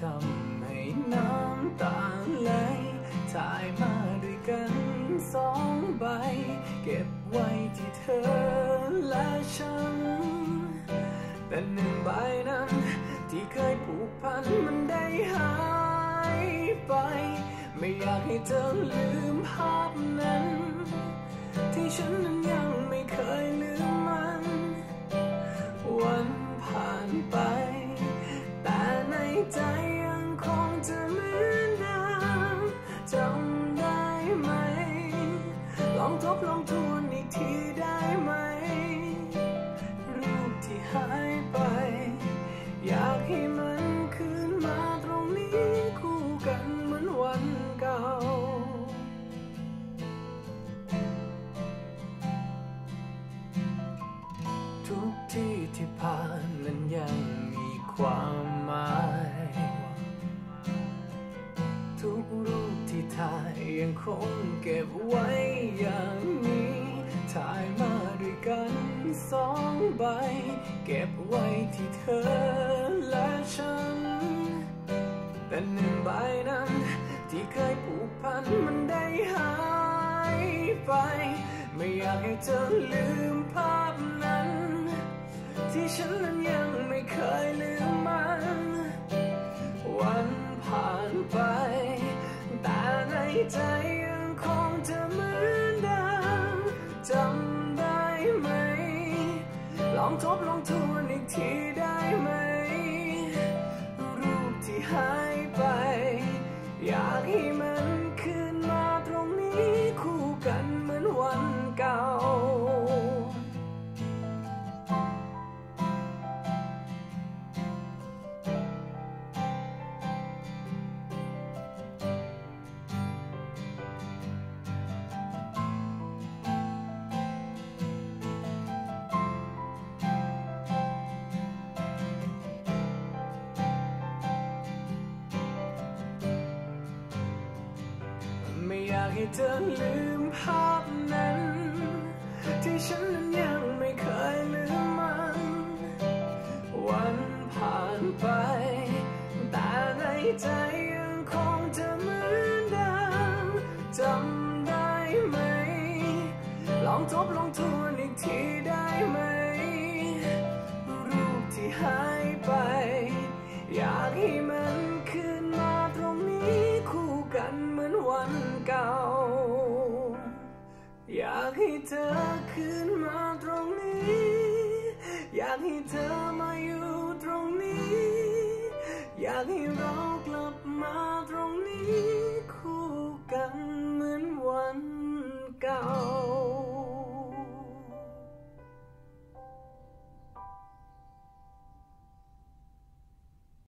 ทำให้น้ำตาไหลถ่ายมาด้วยกันสองใบ เก็บไว้ที่เธอและฉัน แต่หนึ่งใบนั้น ที่เคยผูกพันมันได้หายไป ไม่อยากให้เธอลืมภาพนั้น ที่ฉันนั้นยังไม่เคยลืมมัน วันผ่านไป แต่ในใจ บลองทวนอีกทีได้ไหม รูปที่หายไป อยากให้มันคืนมาตรงนี้คู่กันเหมือนวันเก่า ทุกที่ที่ผ่านนั้นยังมีความ ยังคงเก็บไว้อย่างนี้ถ่ายมาด้วยกันสองใบ เก็บไว้ที่เธอและฉัน แต่หนึ่งใบนั้น ที่เคยผูกพันมันได้หายไป ไม่อยากให้เธอลืมภาพนั้น ที่ฉัน ในใจยังคงจะเหมือนเดิมจำได้ไหม ลองทบลองทวนอีกทีได้ไหมากให้เธอลืมภาพนั้น ที่ฉันนั้นยังไม่เคยลืม เธอคืนมาตรงนี้ อยากให้เธอมาอยู่ตรงนี้ อยากให้เรากลับมาตรง